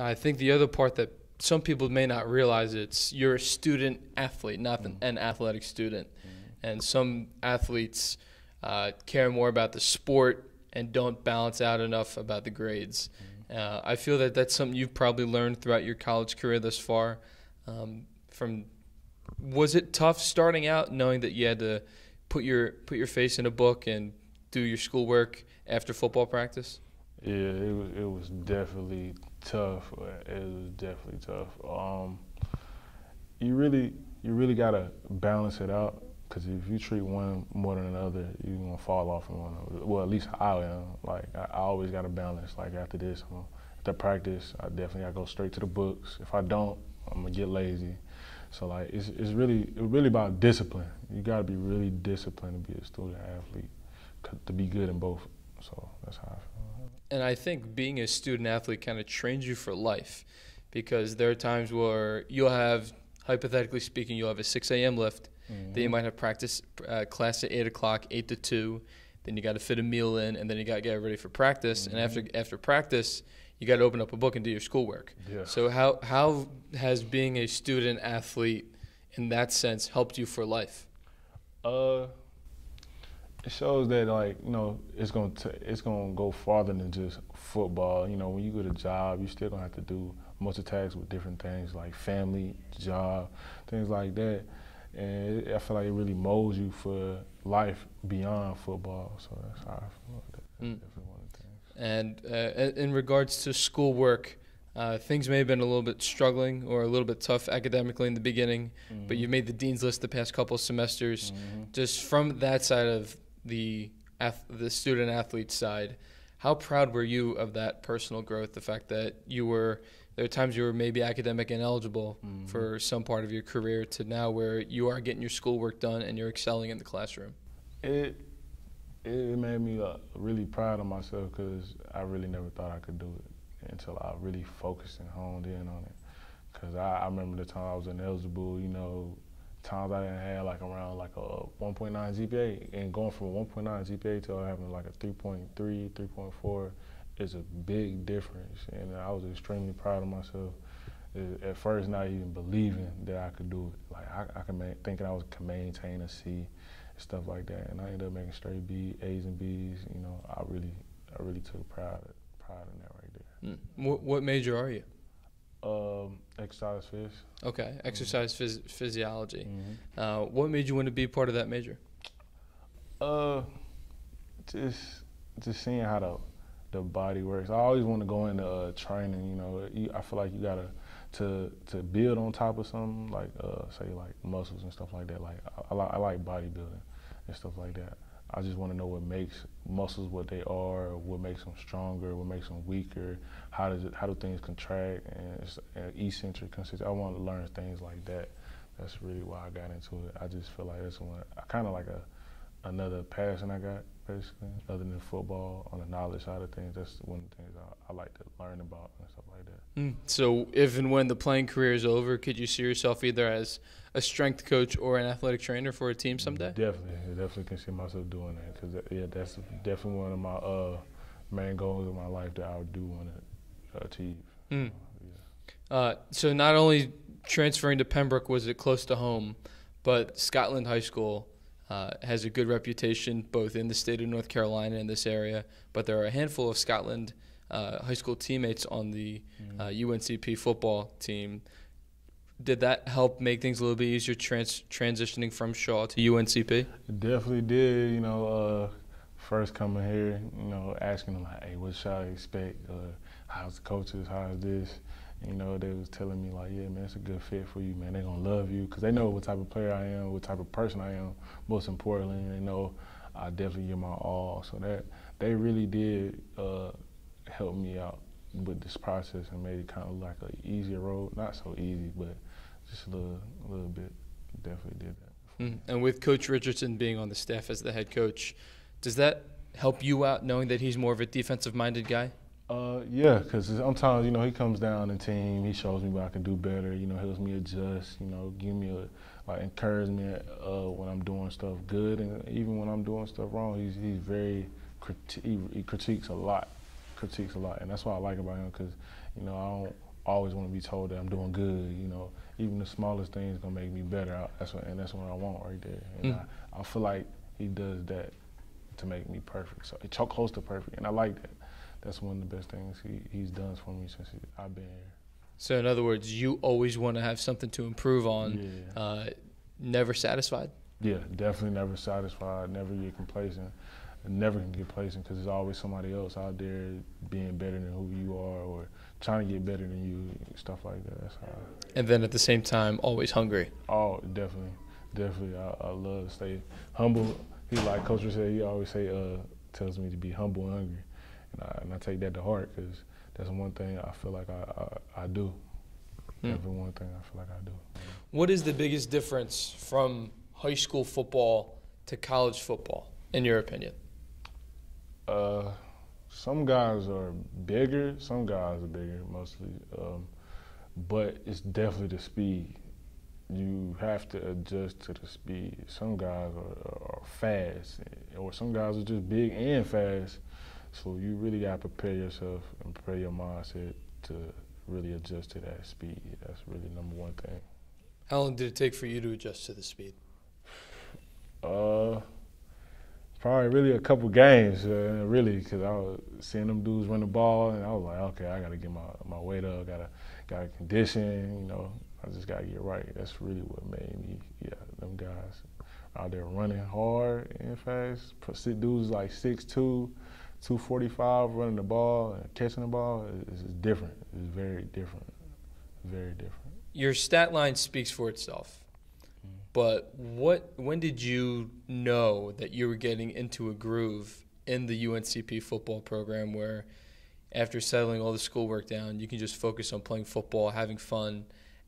I think the other part that some people may not realize it's you're a student athlete, not Mm-hmm. an athletic student, and some athletes uh, care more about the sport and don't balance out enough about the grades. Mm-hmm. Uh, I feel that that's something you've probably learned throughout your college career thus far. Um, from was it tough starting out, knowing that you had to put your put your face in a book and do your schoolwork after football practice? Yeah, it was it was definitely tough. It was definitely tough. Um, you really you really gotta balance it out because if you treat one more than another, you're gonna fall off from one. Well, at least I am. Like I, I always gotta balance. Like after this, I'm, after practice, I definitely gotta go straight to the books. If I don't, I'm gonna get lazy. So like it's it's really it's really about discipline. You gotta be really disciplined to be a student athlete, to be good in both. So that's how I feel. And I think being a student athlete kind of trains you for life because there are times where you'll have, hypothetically speaking, you'll have a 6 a.m. lift. Then you might have practice uh, class at 8 o'clock, 8 to 2. Then you got to fit a meal in, and then you got to get ready for practice. And after after practice, you got to open up a book and do your schoolwork. Yeah. So how how has being a student athlete in that sense helped you for life? Uh, it shows that like you know it's gonna t- it's gonna go farther than just football. You know, when you get a job, you still gonna have to do multitask with different things like family, job, things like that. And it, I feel like it really molds you for life beyond football. So that's how I feel. About that. Mm. definitely one of the things. And uh, in regards to schoolwork, uh, things may have been a little bit struggling or a little bit tough academically in the beginning, but you've made the dean's list the past couple of semesters. Mhm. Just from that side of the the student athlete side, how proud were you of that personal growth? The fact that you were there are times you were maybe academic ineligible Mhm. for some part of your career to now where you are getting your schoolwork done and you're excelling in the classroom. It it made me uh, really proud of myself because I really never thought I could do it until I really focused and honed in on it. Because I, I remember the time I was ineligible, you know, times I didn't have like around like a 1.9 GPA, and going from 1.9 GPA to having like a 3.3, 3.4 is a big difference. And I was extremely proud of myself. At first, not even believing that I could do it. Like I, I could ma- thinking I was could maintain a C stuff like that. And I ended up making straight B, A's and B's. You know, I really, I really took pride, pride in that right there. Mm. What, what major are you? Exercise fish. Okay, exercise phys- physiology. Mm-hmm. Uh, what made you want to be part of that major? Uh, just, just seeing how the, the body works. I always want to go into uh, training. You know, you, I feel like you gotta to to build on top of something like uh, say like muscles and stuff like that. Like I, I, like, I like bodybuilding and stuff like that. I just want to know what makes muscles what they are, what makes them stronger, what makes them weaker. How does it, how do things contract and, it's, and eccentric, concentric. I want to learn things like that. That's really why I got into it. I just feel like that's one. Kind of like a another passion I got basically, other than football on the knowledge side of things. That's one of the things I, I like to learn about and stuff like that. Mm. So, if and when the playing career is over, could you see yourself either as a strength coach or an athletic trainer for a team someday? Definitely, I definitely can see myself doing that because yeah, that's definitely one of my uh, main goals in my life that I do want to achieve. Mm. Yeah. Uh, so, not only transferring to Pembroke was it close to home, but Scotland High School uh, has a good reputation both in the state of North Carolina and this area. But there are a handful of Scotland uh, high school teammates on the uh, UNCP football team. Did that help make things a little bit easier trans- transitioning from Shaw to UNCP? It definitely did. You know, uh, first coming here, you know, asking them like, "Hey, what should I expect? Uh, how's the coaches? How's this?" You know, they was telling me like, "Yeah, man, it's a good fit for you, man. They gonna love you because they know what type of player I am, what type of person I am. Most importantly, they know I definitely give my all. So that they really did uh, help me out with this process and made it kind of like an easier road. Not so easy, but just a little, a little bit. Definitely did that. Mm. And with Coach Richardson being on the staff as the head coach, does that help you out knowing that he's more of a defensive minded guy? Uh, yeah, because sometimes you know he comes down the team, he shows me what I can do better. You know, helps me adjust. You know, give me a like encouragement uh, when I'm doing stuff good, and even when I'm doing stuff wrong, he's he's very criti- he, he critiques a lot, critiques a lot, and that's what I like about him because you know I don't always want to be told that I'm doing good. You know, even the smallest things gonna make me better. That's what, and that's what I want right there. And Mm. I, I feel like he does that to make me perfect. So it's close to perfect, and I like that. That's one of the best things he, he's done for me since he, I've been here. So in other words, you always want to have something to improve on. Yeah. Uh, never satisfied. Yeah, definitely never satisfied, never get complacent, never can get complacent because there's always somebody else out there being better than who you are or trying to get better than you, stuff like that. And then at the same time, always hungry. Oh, definitely, definitely. I, I love to stay humble. He like Coach said. He always say, uh, tells me to be humble and hungry, and I, and I take that to heart because that's one thing I feel like I I, I do. Hmm. Definitely one thing I feel like I do. What is the biggest difference from high school football to college football, in your opinion? Uh, some guys are bigger. Some guys are bigger, mostly. Um, but it's definitely the speed. You have to adjust to the speed. Some guys are, are fast, or some guys are just big and fast. So you really got to prepare yourself and prepare your mindset to really adjust to that speed. That's really number one thing. How long did it take for you to adjust to the speed? Uh, probably really a couple games, uh, really, because I was seeing them dudes run the ball, and I was like, okay, I gotta get my, my weight up, gotta gotta condition, you know, I just gotta get right. That's really what made me, yeah, them guys out there running hard and fast. Dudes like 6'2", 245 running the ball and catching the ball is, is different. It's very different, very different. Your stat line speaks for itself. But what when did you know that you were getting into a groove in the UNCP football program where after settling all the schoolwork down, you can just focus on playing football, having fun,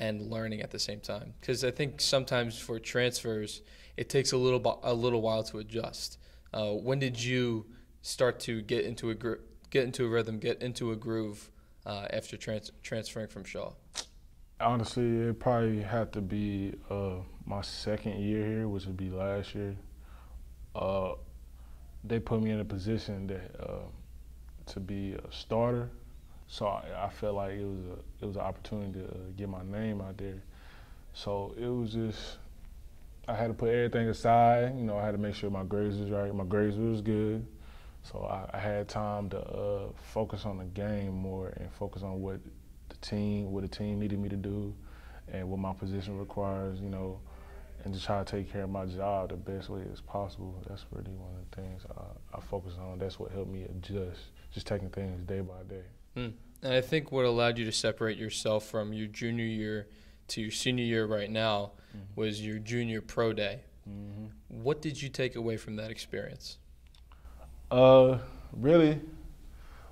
and learning at the same time? Because I think sometimes for transfers, it takes a little a little while to adjust. Uh, when did you start to get into a gr- get into a rhythm, get into a groove uh, after trans- transferring from Shaw? Honestly, it probably had to be uh, my second year here, which would be last year. Uh, they put me in a position that uh, to be a starter, so I, I felt like it was a it was an opportunity to uh, get my name out there. So it was just I had to put everything aside. You know, I had to make sure my grades was right. My grades was good, so I, I had time to uh, focus on the game more and focus on what the team, what the team needed me to do, and what my position requires. You know, and to try to take care of my job the best way as possible. That's really one of the things I, I focus on. That's what helped me adjust, just taking things day by day. Mm. And I think what allowed you to separate yourself from your junior year to your senior year right now Mm-hmm. was your junior pro day. hmm What did you take away from that experience? Uh, really,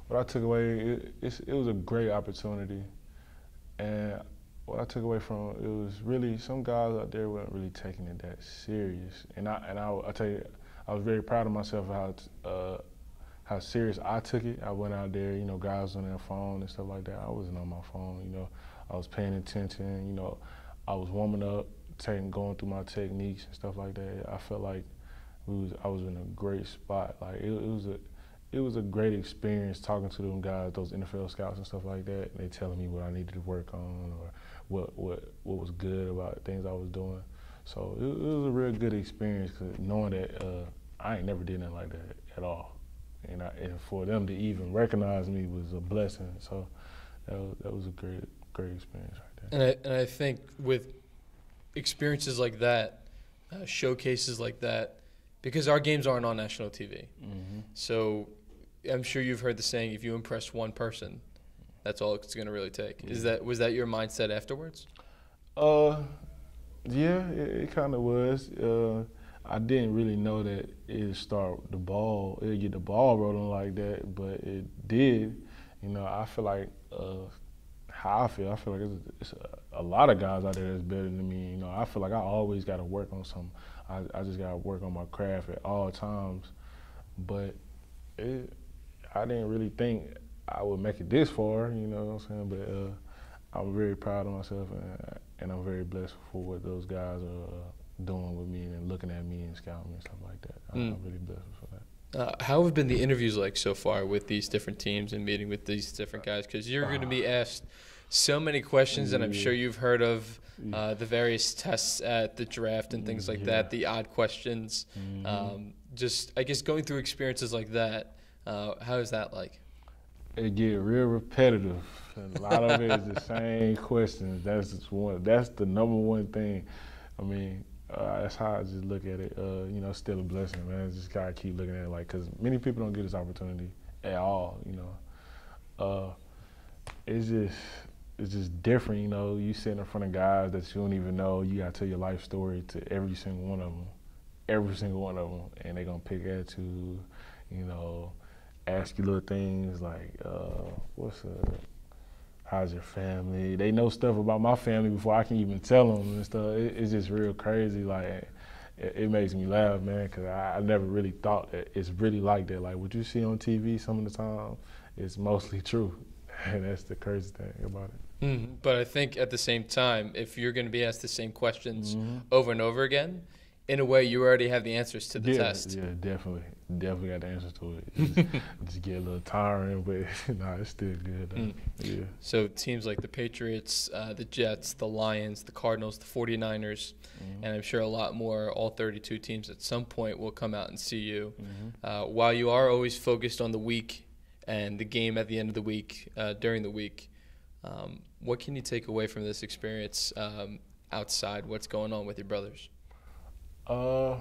what I took away, it, it was a great opportunity, and what I took away from it, it was really some guys out there weren't really taking it that serious, and I and I, I tell you, I was very proud of myself how uh, how serious I took it. I went out there, you know, guys on their phone and stuff like that. I wasn't on my phone, you know, I was paying attention, you know, I was warming up, taking going through my techniques and stuff like that. I felt like we was I was in a great spot. Like it, it was a it was a great experience talking to them guys, those NFL scouts and stuff like that. They telling me what I needed to work on or what what what was good about things I was doing. So it, it was a real good experience cause knowing that uh, I ain't never did nothing like that at all, and I, and for them to even recognize me was a blessing. So that was, that was a great great experience right there. And I, and I think with experiences like that, uh, showcases like that, because our games aren't on national TV. Mm-hmm. So I'm sure you've heard the saying, if you impress one person, that's all it's going to really take. Is that was that your mindset afterwards? Uh, yeah, it, it kind of was. Uh, I didn't really know that it'd start the ball, it'd get the ball rolling like that, but it did. You know, I feel like uh, how I feel. I feel like it's, it's a, a lot of guys out there that's better than me. You know, I feel like I always got to work on some. I, I just got to work on my craft at all times. But it, I didn't really think I would make it this far. You know what I'm saying? But uh, I'm very proud of myself, and, and I'm very blessed for what those guys are uh, doing with me and looking at me and scouting me and stuff like that. I'm, Mm. I'm really blessed for that. Uh, how have been the interviews like so far with these different teams and meeting with these different guys? Because you're going to be asked so many questions, and I'm sure you've heard of uh, the various tests at the draft and things like Yeah. that, the odd questions. Mhm. Um, just, I guess, going through experiences like that, uh, how is that like? it get real repetitive. And a lot of it is the same questions. That's just one. That's the number one thing. I mean, uh, that's how I just look at it. Uh, you know, still a blessing, man. Just gotta keep looking at it like, cause many people don't get this opportunity at all. You know, uh, it's just it's just different. You know, you sitting in front of guys that you don't even know. You gotta tell your life story to every single one of them, every single one of them, and they gonna pick at you. You know, ask you little things like, uh, what's up? How's your family? They know stuff about my family before I can even tell them and stuff. It, it's just real crazy. Like, it, it makes me laugh, man, because I, I never really thought that it's really like that. Like, what you see on TV some of the time, it's mostly true. And that's the crazy thing about it. Mm, but I think at the same time, if you're going to be asked the same questions Mhm. over and over again, in a way, you already have the answers to the yeah, test. Yeah, definitely. Definitely got the answers to it. Just, just get a little tiring, but nah, it's still good. Mm. Yeah. So teams like the Patriots, uh, the Jets, the Lions, the Cardinals, the 49ers, Mhm. and I'm sure a lot more, all 32 teams at some point will come out and see you. Mhm. Uh, while you are always focused on the week and the game at the end of the week, uh, during the week, um, what can you take away from this experience um, outside what's going on with your brothers? Uh,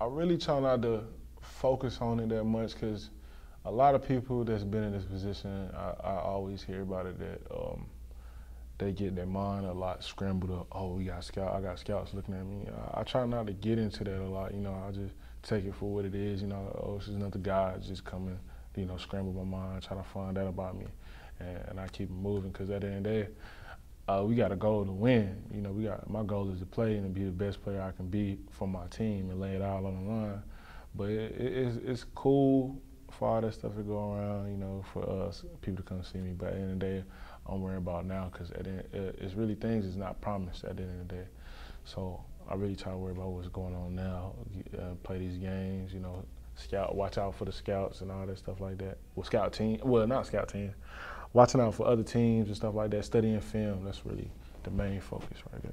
I really try not to focus on it that much because a lot of people that's been in this position, I, I always hear about it that um, they get their mind a lot scrambled up. Oh, we got scout. I got scouts looking at me. I, I try not to get into that a lot. You know, I just take it for what it is. You know, oh, it's just another guy just coming. You know, scramble my mind, try to find out about me, and, and I keep moving because at the end of the day uh, we got a goal to win. You know, we got my goal is to play and be the best player I can be for my team and lay it all on the line. But it, it, it's it's cool for all that stuff to go around. You know, for us people to come see me. But at the end of the day, I'm worried about now because it's really things is not promised at the end of the day. So I really try to worry about what's going on now. Uh, play these games. You know, scout, watch out for the scouts and all that stuff like that. Well, scout team. Well, not scout team watching out for other teams and stuff like that, studying film. That's really the main focus right there.